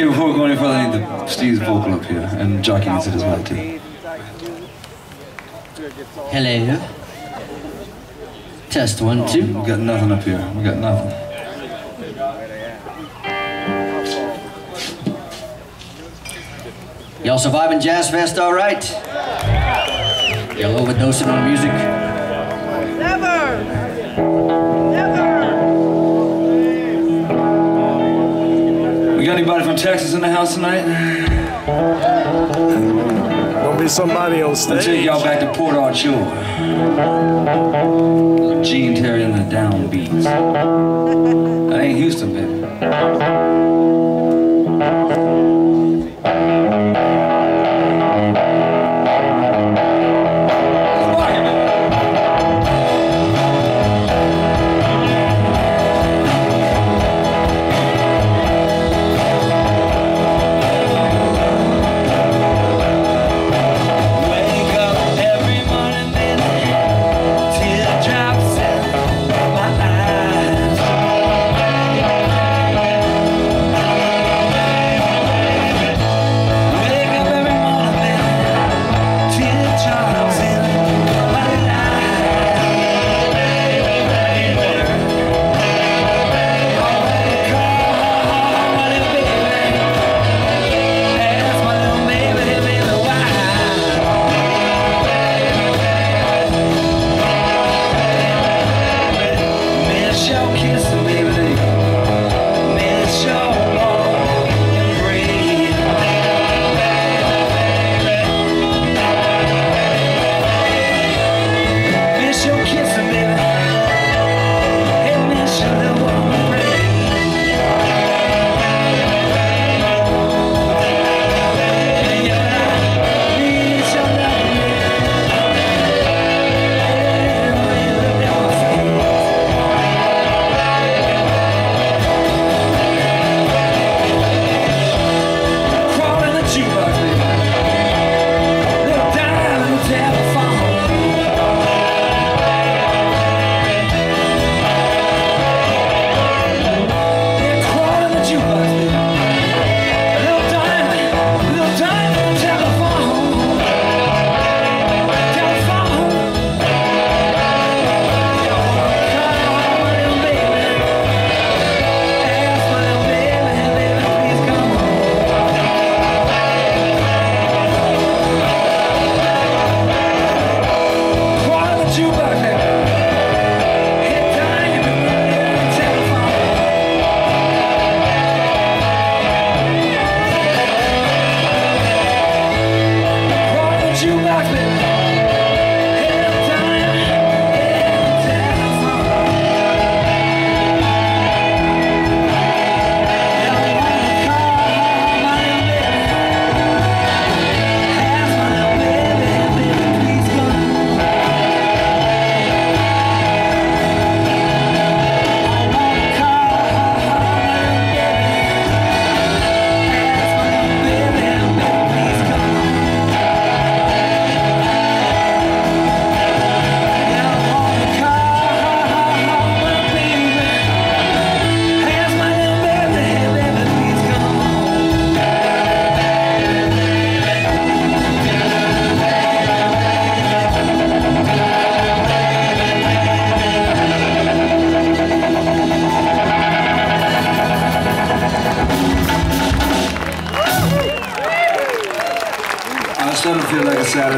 Okay, before we go any further, I need the Steve's vocal up here, and Jockey needs it as well too. Hello. Test one, two. We got nothing up here. We got nothing. Y'all surviving Jazz Fest all right? Y'all overdosing on music? Never! From Texas in the house tonight? Gonna be somebody on I'll stage. y'all back to Port Arthur. Gene Terry and the Downbeats. That ain't Houston, baby. Your Don't feel like a Saturday.